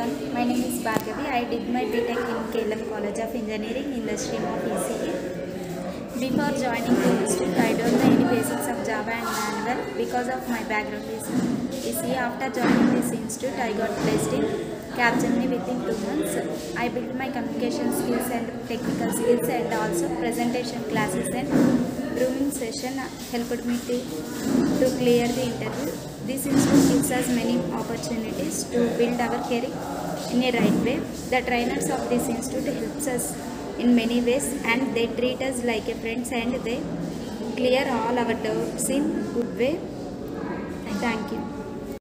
Everyone, my name is Bhargavi. I did my BTech in KLM College of Engineering in the stream of ECE. Before joining the institute, I don't know any basics of Java and manual because of my background is ECE. After joining this institute, I got placed in Capgemini within two months. I built my communication skills and technical skills and also presentation classes and grooming session helped me to, to clear the interview. This institute gives us many opportunities to build our career in a right way. The trainers of this institute helps us in many ways and they treat us like a friends and they clear all our doubts in good way. Thank you.